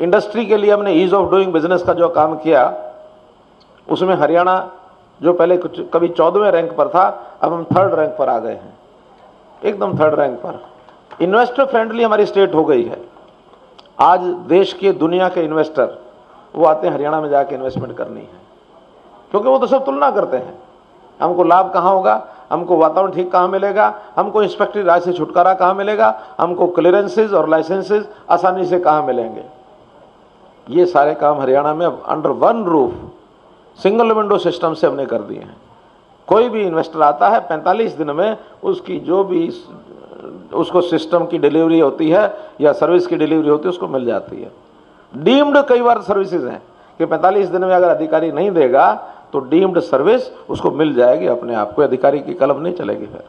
Industry के लिए हमने ईज ऑफ़ डूइंग बिज़नेस का जो काम किया, उसमें हरियाणा जो पहले कुछ, कभी चौदहवें रैंक पर था, अब हम थर्ड रैंक पर आ गए हैं। एकदम थर्ड रैंक पर। इन्वेस्टर फ्रेंडली हमारी स्टेट हो गई है। आज देश के, दुनिया के इन्वेस्टर वो आते हैं हरियाणा में जाके इन्वेस्टमेंट करनी है। क्योंकि वो तो सब तुलना करते हैं। हमको लाभ कहाँ होगा? हमको वातावरण ठीक कहाँ मिलेगा? हमको इंस्पेक्टरी राज से छुटकारा कहाँ मिलेगा? हमको क्लियरेंसेज और लाइसेंसेज आसानी से कहाँ मिलेंगे? ये सारे काम हरियाणा में अब under one roof single window system से हमने कर दिए हैं। कोई भी इन्वेस्टर आता है 45 दिन में उसकी जो भी उसको सिस्टम की डिलीवरी होती है या सर्विस की डिलीवरी होती है, उसको मिल जाती है। डीम्ड कई बार सर्विसेज़ हैं कि 45 दिन में अगर अधिकारी नहीं देगा तो डीम्ड सर्विस उसको मिल जाएगी अपने आप को। अधिकारी की कलम नहीं चलेगी फिर।